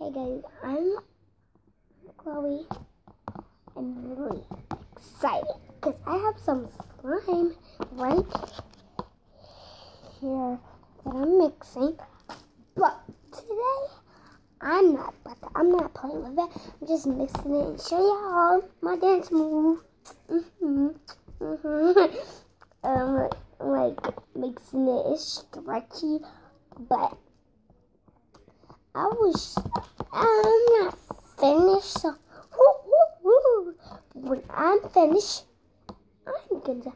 Hey guys, I'm Chloe. I'm really excited because I have some slime right here that I'm mixing. But today, I'm not I'm not playing with it. I'm just mixing it and show y'all my dance move. hmm hmm um, like mixing it is stretchy, but I was I'm not finished. So woo, woo, woo. when I'm finished, I'm gonna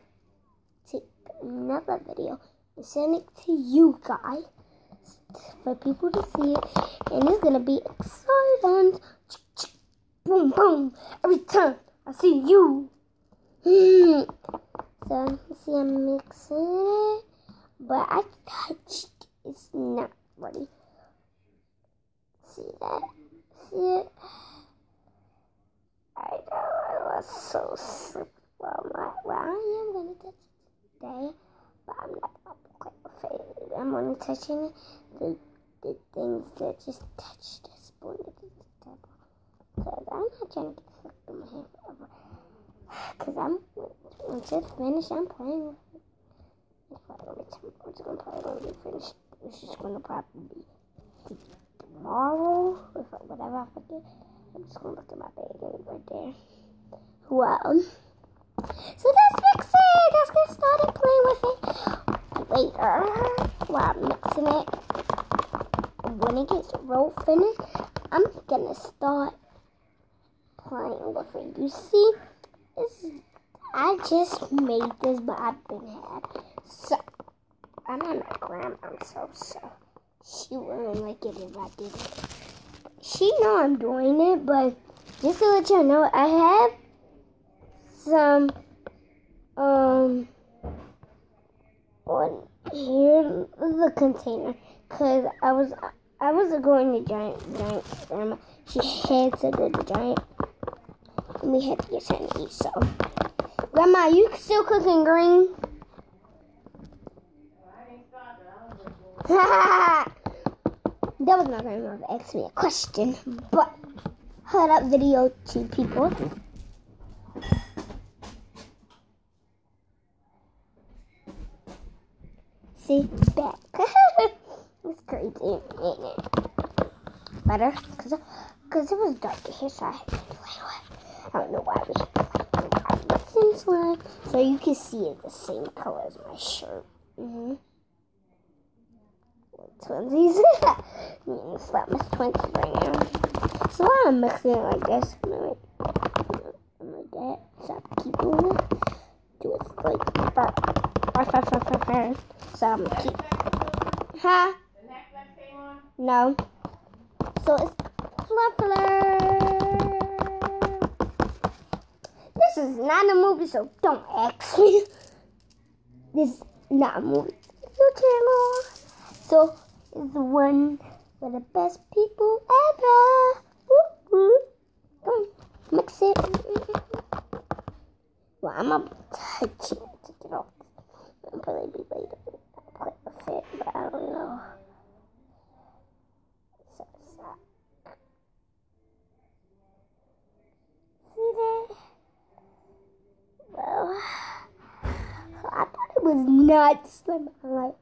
take another video and send it to you guys for people to see it, and it's gonna be exciting. Boom, boom! Every time I see you. so see, I'm mixing it, but I touched. It's not ready See? I know it was so super. Well, my, well, I am to touch it today, but I'm not going to play with it. I'm only touching the, the things that just touch the spoon at the table. Because I'm not trying to get stuck in my hand forever. Because I'm, once it's finished, I'm playing with it. It's probably probably be finished. It's just to probably be tomorrow, if whatever I forget. I'm just gonna look at my bag right there. Well, so let's mix it. Let's get started playing with it later while I'm mixing it. When it gets real finished, I'm gonna start playing with it. You see, this I just made this, but I've been had. So I'm at my grandma's house, so she wouldn't like it if I did it. She know I'm doing it, but just to let y'all know, I have some um on here the container because I was I wasn't going to giant giant grandma. She had to go to giant, and we had to get something to eat. So, grandma, you still cooking green? that was my very much ask me a question, but heard up video to people. See, it's back. it's crazy. Better, cause, cause it was dark here, so I had to I don't know why we had slime, so you can see it's the same color as my shirt. Mm-hmm twinsies. I'm slap my twinsies right now. So I'm mixing it like this. Like, like that. So I keep doing it. Do it like far, far, far, far, far, far. So I'm gonna keep. Huh? No. So it's fluffler. This is not a movie, so don't ask me. This is not a movie. It's a channel. So is the one with the best people ever. Woo, woo. Come on, mix it. Well, I'm gonna touch it to get off. I'll probably be later. Play with it, but I don't know. So See that? Well, I thought it was nuts. Like,